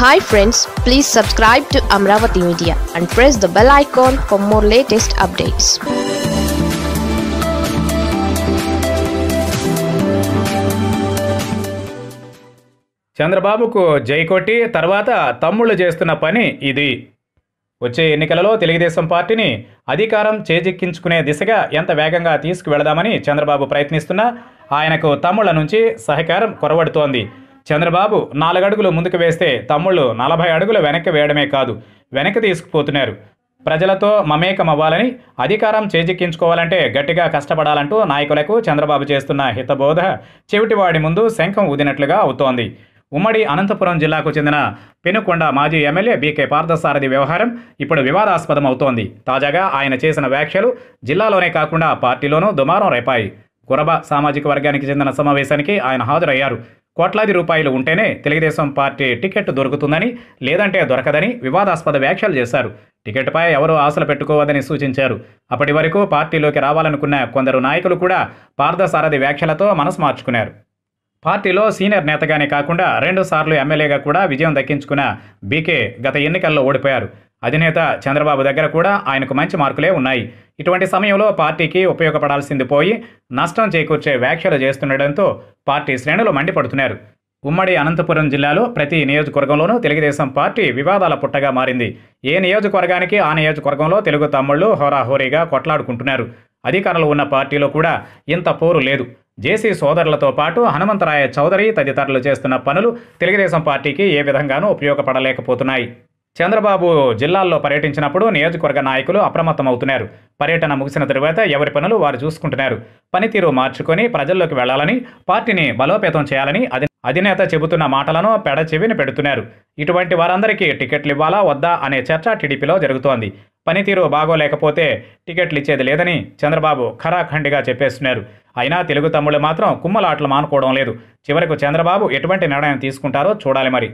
Hi friends please subscribe to Amaravati media and press the bell icon for more latest updates చంద్రబాబుకు జై కొట్టి తర్వాత తమ్ముళ్ళు చేస్తున్న పని ఇది. వచ్చే ఎన్నికలలో తెలుగుదేశం పార్టీని అధికారం చేజిక్కించుకునే దిశగా ఎంత వేగంగా తీసుకువెళదామని చంద్రబాబు ప్రయత్నిస్తున్నా ఆయనకు తమ్ముళ్ళ నుంచి సహకారం కొరవడుతోంది. చంద్రబాబు నాలుగడుగులు ముందుకు వేస్తే తమ్ముళ్ళు నలభై అడుగులు వెనక్కి వేయడమే కాదు వెనక్కి తీసుకుపోతున్నారు. ప్రజలతో మమేకమవ్వాలని అధికారం చేజిక్కించుకోవాలంటే గట్టిగా కష్టపడాలంటూ నాయకులకు చంద్రబాబు చేస్తున్న హితబోధ చెవిటివాడి ముందు శంఖం ఊదినట్లుగా అవుతోంది. ఉమ్మడి అనంతపురం జిల్లాకు చెందిన పెనుకొండ మాజీ ఎమ్మెల్యే బీకే పార్థసారథి వ్యవహారం ఇప్పుడు వివాదాస్పదం అవుతోంది తాజాగా ఆయన చేసిన వ్యాఖ్యలు జిల్లాలోనే కాకుండా పార్టీలోనూ దుమారం రేపాయి. కురబ సామాజిక వర్గానికి చెందిన సమావేశానికి ఆయన హాజరయ్యారు. కోట్లాది రూపాయలు ఉంటేనే తెలుగుదేశం పార్టీ టికెట్ దొరుకుతుందని లేదంటే దొరకదని వివాదాస్పద వ్యాఖ్యలు చేశారు. టికెట్పై ఎవరూ ఆశలు పెట్టుకోవద్దని సూచించారు. అప్పటి వరకు పార్టీలోకి రావాలనుకున్న కొందరు నాయకులు కూడా పార్థసారథి వ్యాఖ్యలతో మనసు మార్చుకున్నారు. పార్టీలో సీనియర్ నేతగానే కాకుండా రెండు సార్లు ఎమ్మెల్యేగా కూడా విజయం దక్కించుకున్న బీకే గత ఎన్నికల్లో ఓడిపోయారు. అధినేత చంద్రబాబు దగ్గర కూడా ఆయనకు మంచి మార్కులే ఉన్నాయి. ఇటువంటి సమయంలో పార్టీకి ఉపయోగపడాల్సింది పోయి నష్టం చేకూర్చే వ్యాఖ్యలు చేస్తుండటంతో పార్టీ శ్రేణులు మండిపడుతున్నారు. ఉమ్మడి అనంతపురం జిల్లాలో ప్రతి నియోజకవర్గంలోనూ తెలుగుదేశం పార్టీ వివాదాల పుట్టగా మారింది. ఏ నియోజకవర్గానికి ఆ నియోజకవర్గంలో తెలుగు తమ్ముళ్ళు హోరాహోరీగా కొట్లాడుకుంటున్నారు. అధికారంలో ఉన్న పార్టీలో కూడా ఇంత పోరు లేదు. జేసీ సోదరులతో పాటు హనుమంతరాయ చౌదరి తదితరులు చేస్తున్న పనులు తెలుగుదేశం పార్టీకి ఏ విధంగానూ ఉపయోగపడలేకపోతున్నాయి. చంద్రబాబు జిల్లాల్లో పర్యటించినప్పుడు నియోజకవర్గ నాయకులు అప్రమత్తమవుతున్నారు. పర్యటన ముగిసిన తరువాత ఎవరి పనులు వారు చూసుకుంటున్నారు. పనితీరు మార్చుకొని ప్రజల్లోకి వెళ్ళాలని పార్టీని బలోపేతం చేయాలని అధి అధినేత చెబుతున్న మాటలను పెడచెవిని పెడుతున్నారు. ఇటువంటి వారందరికీ టికెట్లు ఇవ్వాలా వద్దా అనే చర్చ టీడీపీలో జరుగుతోంది. పనితీరు బాగోలేకపోతే టికెట్లు ఇచ్చేది లేదని చంద్రబాబు ఖరాఖండిగా చెప్పేస్తున్నారు. అయినా తెలుగు తమ్ముళ్ళు మాత్రం కుమ్మలాటలు మానుకోవడం లేదు. చివరకు చంద్రబాబు ఎటువంటి నిర్ణయం తీసుకుంటారో చూడాలి మరి.